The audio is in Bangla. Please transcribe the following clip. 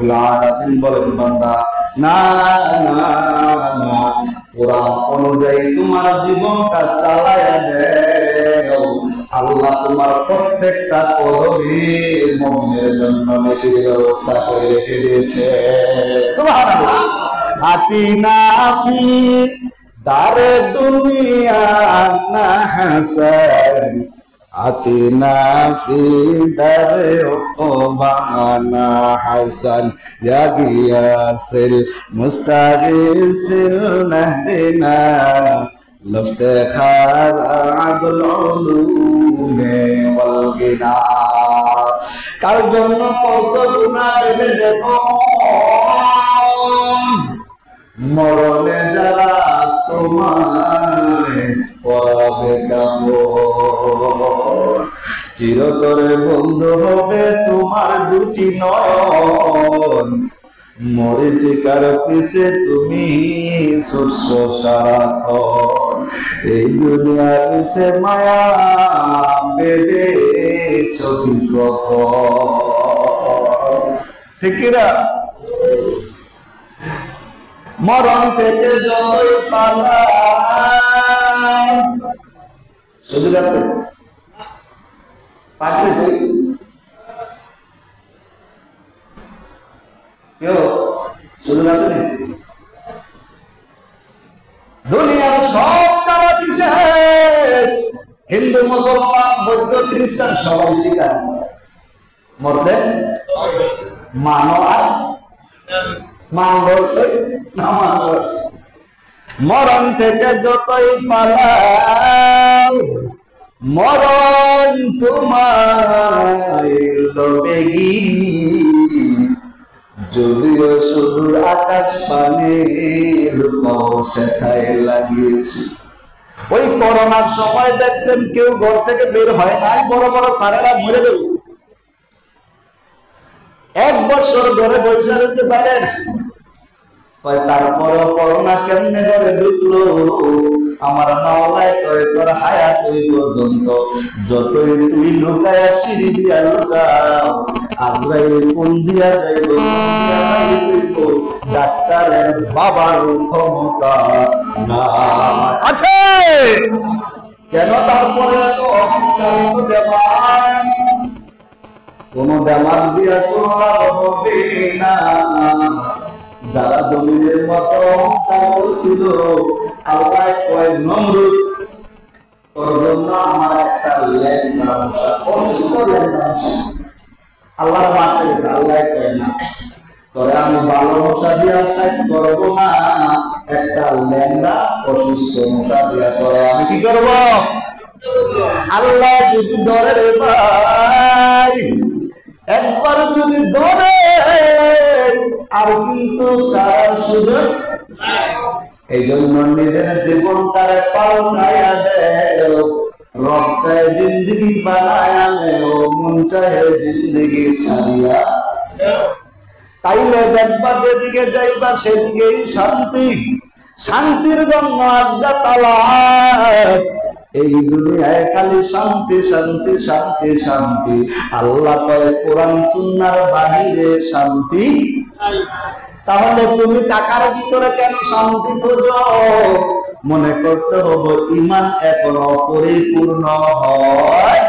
রব্বুল বলেন, বান্দা, না না কোরআন অনুযায়ী তোমার জীবনটা চালায় দেও। আল্লাহ তোমার প্রত্যেকটা পদবী মুমিনের জন্য নেকির ব্যবস্থা করে রেখে দিয়েছে। সুবহানাল্লাহ। আতিনা ফি দারে দুনিয়া, না হাসান। আতিনা ফি দারে উকবানা হাসান ইয়া গিয়াসিল মুস্তাগিসিল নাহদিনা لفتخار بالعلوم والغنى কার জন্য পয়সা গুণা ভেবে দেখো মরণে যারা তোমার পড়াবে কাপড় চিরতরে বন্ধ হবে তোমার দুটি নয়ন। মরিচিকার পিছে তুমি শস্য সারাক্ষণ এই দুনিয়ার পিছে মায়া বেবে ছবি ঠিক মরণ থেকে যতই পালা, সুযোগ আছে? তুই কেউ? সুযোগ আছে নি? দুনিয়ার সব চালাকি শেষ। হিন্দু, মুসলমান, বৌদ্ধ, খ্রিস্টান সবাই শিকার মরতে? মানো আর মরণ থেকে যতই পালাও মরণ তোমার যদিও সুদূর আকাশ পানে লুকাও সেথায় লাগিয়েছি। ওই করোনার সময় দেখছেন কেউ ঘর থেকে বের হয় নাই, বড় বড় সারেরা মরে গেল এক বছর ধরে বসে রয়েছে বাইরে। তারপরে করোনা কেমনে করে ঢুকলো? আমার মাওলায় কয় তোর হায়াত ওই পর্যন্ত। যতই তুই লুকায় সিঁড়ি দিয়া লুকাও আজরাইল কোন দিয়া যাইব ডাক্তারের বাবার ক্ষমতা না। আছে! কেন তারপরে এত অহংকার দেওয়া কোন দেওয়াল দিয়া লাভ হবে না। মতো অহংকার আল্লাহ কয় আমার একটা লেনটা অসুস্থ লেনটা আল্লাহ আল্লাহ কয় না। তবে আমি ভালো মশা দিয়া সাইজ করব না, একটা অসুস্থ মশা দিয়া করে। আমি কি করব? আল্লাহ যদি ধরে রে ভাই, একবার যদি ধরে আর কিন্তু সারা সুযোগ এই জন্য নিজের জীবনটারে পাল্টাইয়া দেও। রব চায় জিন্দগি বানায়া দেও মন চায় জিন্দগি ছাড়িয়া তাইলে দেখবা যেদিকে যাইবা সেদিকেই শান্তি। শান্তির জন্য আজগা তালা এই দুনিয়ায় খালি শান্তি শান্তি শান্তি শান্তি। আল্লাহ কয়, কোরআন, সুন্নার বাহিরে শান্তি তাহলে তুমি টাকার ভিতরে কেন শান্তি খোঁজো? মনে করতে হবে ইমান এখন অপরিপূর্ণ হয়।